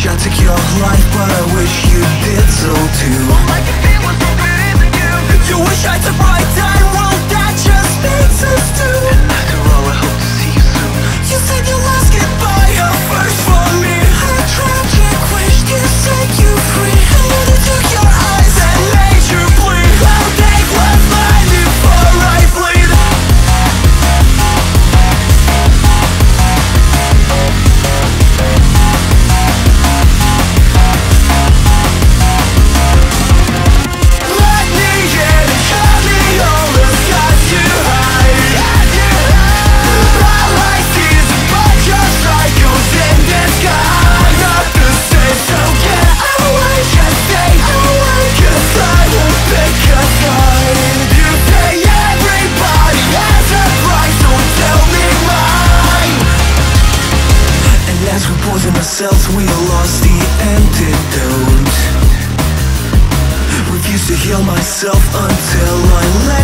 wish I took your life, but I wish you did so too. You wish I took my myself until I let